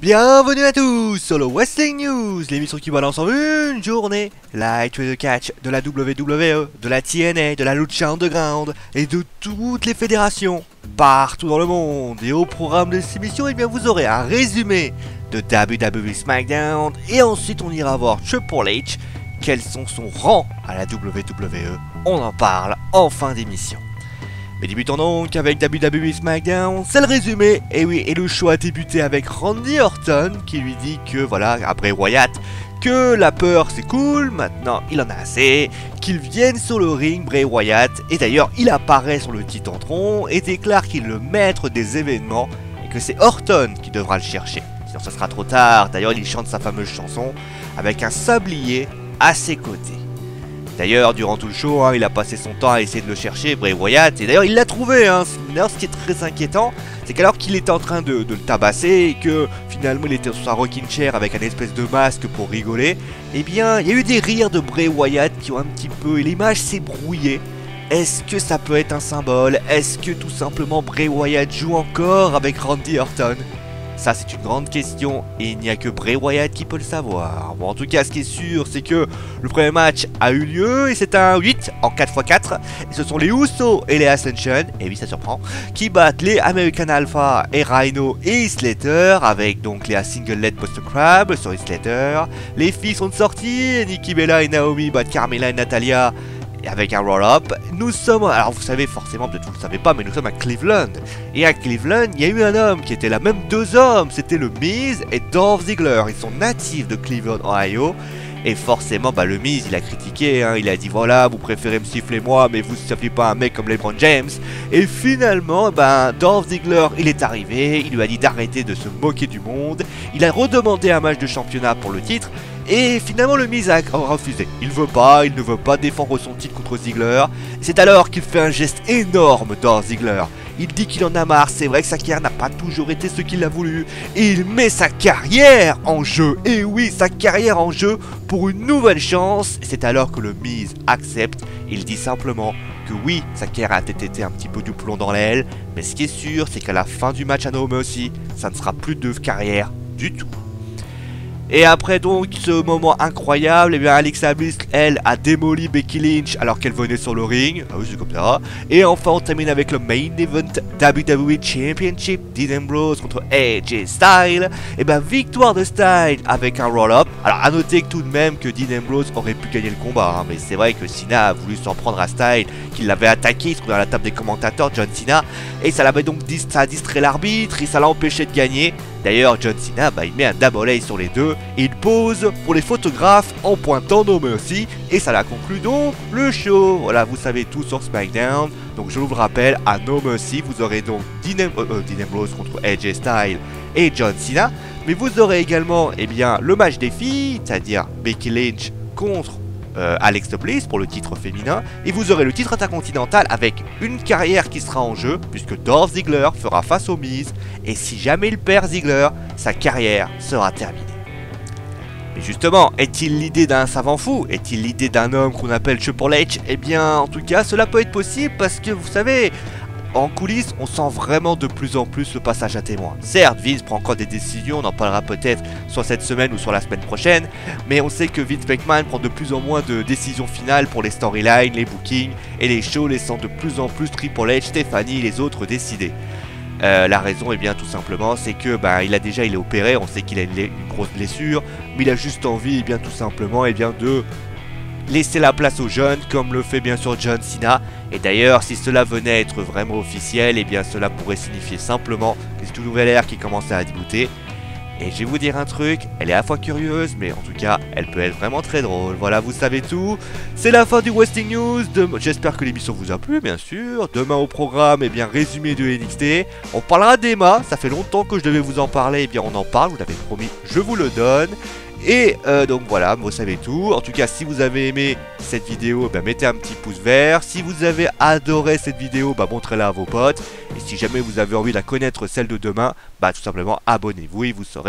Bienvenue à tous sur le Wrestling News, l'émission qui balance en une journée light the catch de la WWE, de la TNA, de la Lucha Underground et de toutes les fédérations partout dans le monde. Et au programme de cette émission, eh bien, vous aurez un résumé de WWE SmackDown et ensuite on ira voir Triple H, quels sont son rang à la WWE. On en parle en fin d'émission. Mais débutons donc avec WWE SmackDown, c'est le résumé, et oui, et le show a débuté avec Randy Orton qui lui dit que voilà, après Wyatt, que la peur c'est cool, maintenant il en a assez, qu'il vienne sur le ring Bray Wyatt, et d'ailleurs il apparaît sur le titantron et déclare qu'il est le maître des événements et que c'est Orton qui devra le chercher. Sinon ça sera trop tard, d'ailleurs il chante sa fameuse chanson avec un sablier à ses côtés. D'ailleurs, durant tout le show, hein, il a passé son temps à essayer de le chercher, Bray Wyatt, et d'ailleurs il l'a trouvé. Hein. Ce qui est très inquiétant, c'est qu'alors qu'il était en train de, le tabasser et que finalement il était sur sa rocking chair avec un espèce de masque pour rigoler, eh bien, il y a eu des rires de Bray Wyatt qui ont un petit peu, et l'image s'est brouillée. Est-ce que ça peut être un symbole? Est-ce que tout simplement Bray Wyatt joue encore avec Randy Orton? Ça, c'est une grande question et il n'y a que Bray Wyatt qui peut le savoir. Bon, en tout cas, ce qui est sûr, c'est que le premier match a eu lieu et c'est un 8 en 4x4. Et ce sont les Usos et les Ascension, et oui, ça surprend, qui battent les American Alpha et Rhino et Slater avec donc les single lead post crab sur Slater. Les filles sont sorties, Nikki Bella et Naomi battent Carmela et Natalia avec un roll-up. Nous sommes, alors vous savez forcément, peut-être vous le savez pas, mais nous sommes à Cleveland. Et à Cleveland, il y a eu un homme qui était là, même deux hommes, c'était le Miz et Dolph Ziggler. Ils sont natifs de Cleveland, Ohio. Et forcément, bah, le Miz, il a critiqué, hein. il a dit voilà, vous préférez me siffler moi, mais vous ne sifflez pas un mec comme LeBron James. Et finalement, bah, Dolph Ziggler, il est arrivé, il lui a dit d'arrêter de se moquer du monde. Il a redemandé un match de championnat pour le titre. Et finalement le Miz a refusé. Il veut pas, il ne veut pas défendre son titre contre Ziggler. C'est alors qu'il fait un geste énorme dans Ziggler. Il dit qu'il en a marre, c'est vrai que sa carrière n'a pas toujours été ce qu'il a voulu. Et il met sa carrière en jeu. Et oui, sa carrière en jeu pour une nouvelle chance. C'est alors que le Miz accepte. Il dit simplement que oui, sa carrière a peut-être été un petit peu du plomb dans l'aile. Mais ce qui est sûr, c'est qu'à la fin du match à No Mercy, ça ne sera plus de carrière du tout. Et après donc ce moment incroyable, et eh bien Alexa Bliss, elle, a démoli Becky Lynch alors qu'elle venait sur le ring. Ah oui, c'est comme ça. Et enfin, on termine avec le main event WWE Championship, Dean Ambrose contre AJ Styles. Et eh bien victoire de Styles avec un roll-up. Alors à noter que tout de même que Dean Ambrose aurait pu gagner le combat. Hein. mais c'est vrai que Cena a voulu s'en prendre à Styles, qu'il l'avait attaqué, il se trouvait à la table des commentateurs, John Cena. Et ça l'avait donc a distrait l'arbitre et ça l'a empêché de gagner. D'ailleurs, John Cena, bah, il met un A sur les deux et il pose pour les photographes en pointant No Mercy et ça la conclut donc le show. Voilà, vous savez tout sur SmackDown. Donc je vous le rappelle, à No Mercy, vous aurez donc Dean, euh, euh, Ambrose contre AJ Styles et John Cena. Mais vous aurez également eh bien, le match des filles, c'est-à-dire Becky Lynch contre euh, Alex Bliss pour le titre féminin. Et vous aurez le titre intercontinental avec une carrière qui sera en jeu, puisque Dolph Ziggler fera face au Miz. Et si jamais il perd Ziggler, sa carrière sera terminée. Mais justement, est-il l'idée d'un savant fou? Est-il l'idée d'un homme qu'on appelle Triple H? Eh bien, en tout cas, cela peut être possible parce que vous savez, en coulisses, on sent vraiment de plus en plus le passage à témoin. Certes, Vince prend encore des décisions, on en parlera peut-être soit cette semaine ou sur la semaine prochaine, mais on sait que Vince McMahon prend de plus en moins de décisions finales pour les storylines, les bookings et les shows, laissant de plus en plus Triple H, Stephanie et les autres décider. Euh, la raison, est eh bien, tout simplement, c'est que bah, il a déjà il est opéré, on sait qu'il a une, grosse blessure, mais il a juste envie, eh bien, tout simplement, eh bien, de laisser la place aux jeunes, comme le fait bien sûr John Cena. Et d'ailleurs, si cela venait être vraiment officiel, eh bien cela pourrait signifier simplement une nouvelle ère qui commençait à débuter. Et je vais vous dire un truc, elle est à la fois curieuse, mais en tout cas, elle peut être vraiment très drôle. Voilà, vous savez tout. C'est la fin du Westing News. J'espère que l'émission vous a plu, bien sûr. Demain au programme, et eh bien, résumé de NXT. On parlera d'Emma. Ça fait longtemps que je devais vous en parler. Et eh bien, on en parle. Vous l'avez promis, je vous le donne. Et euh, donc voilà, vous savez tout. En tout cas, si vous avez aimé cette vidéo, bah, mettez un petit pouce vert. Si vous avez adoré cette vidéo, bah, montrez-la à vos potes. Et si jamais vous avez envie de la connaître, celle de demain, bah, tout simplement abonnez-vous et vous saurez